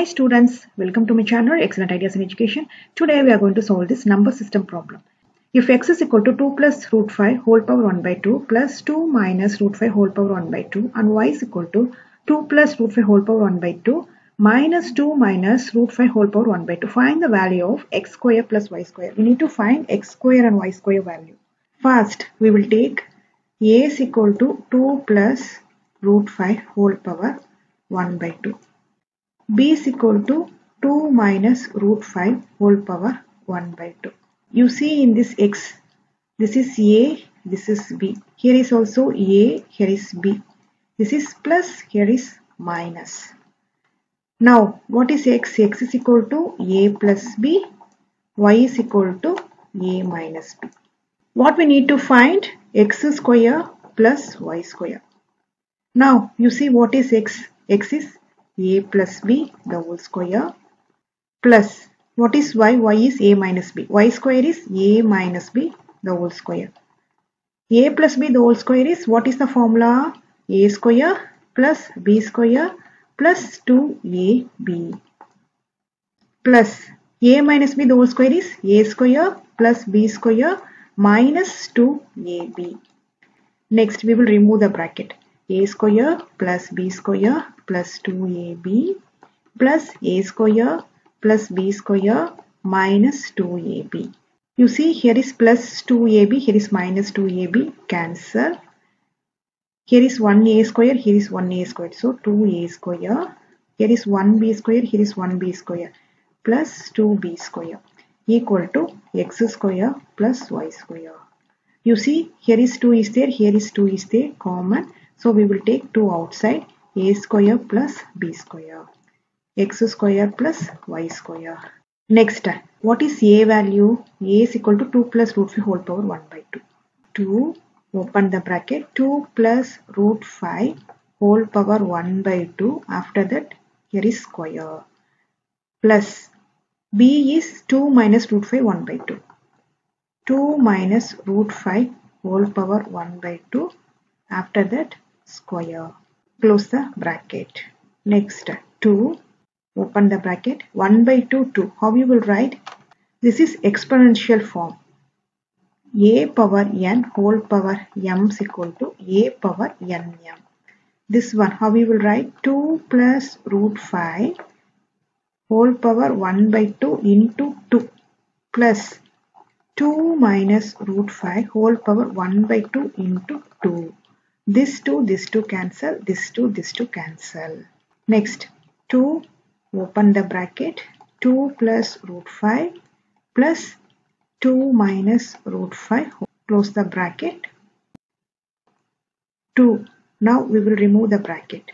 Hi students, welcome to my channel Excellent Ideas in Education. Today we are going to solve this number system problem. If x is equal to 2 plus root 5 whole power 1 by 2 plus 2 minus root 5 whole power 1 by 2 and y is equal to 2 plus root 5 whole power 1 by 2 minus 2 minus root 5 whole power 1 by 2. Find the value of x square plus y square. We need to find x square and y square value. First, we will take a is equal to 2 plus root 5 whole power 1 by 2 b is equal to 2 minus root 5 whole power 1 by 2. You see in this x, this is a, this is b. Here is also a, here is b. This is plus, here is minus. Now, what is x? x is equal to a plus b, y is equal to a minus b. What we need to find? x square plus y square. Now, you see what is x? x is a plus b the whole square plus what is y? y is a minus b. y square is a minus b the whole square. a plus b the whole square is what is the formula? a square plus b square plus 2ab plus a minus b the whole square is a square plus b square minus 2ab. Next we will remove the bracket a square plus b square plus 2ab plus a square plus b square minus 2ab. You see here is plus 2ab, here is minus 2ab, cancel. Here is 1a square, here is 1a square. So 2a square, here is 1b square, here is 1b square plus 2b square equal to x square plus y square. You see here is 2 is there, here is 2 is there, common. So we will take 2 outside a square plus b square x square plus y square. Next, what is a value? a is equal to 2 plus root 5 whole power 1 by 2. 2, open the bracket, 2 plus root 5 whole power 1 by 2. After that, here is square. Plus, b is 2 minus root 5 1 by 2. 2 minus root 5 whole power 1 by 2. After that, square. Close the bracket. Next, 2. Open the bracket. 1 by 2, 2. How you will write? This is exponential form. a power n whole power m is equal to a power n m. This one, how we will write? 2 plus root 5 whole power 1 by 2 into 2 plus 2 minus root 5 whole power 1 by 2 into 2. This 2, this 2 cancel, this 2, this 2 cancel. Next, 2, open the bracket, 2 plus root 5 plus 2 minus root 5, close the bracket. 2, now we will remove the bracket.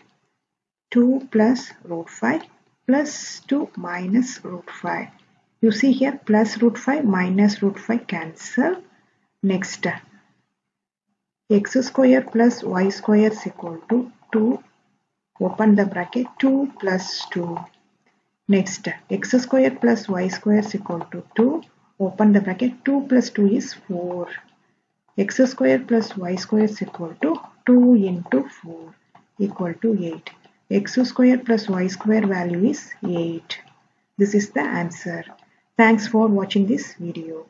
2 plus root 5 plus 2 minus root 5. You see here plus root 5 minus root 5 cancel. Next x square plus y square is equal to 2 open the bracket 2 plus 2 next x square plus y square is equal to 2 open the bracket 2 plus 2 is 4 x square plus y square is equal to 2 into 4 equal to 8 x square plus y square value is 8 this is the answer. Thanks for watching this video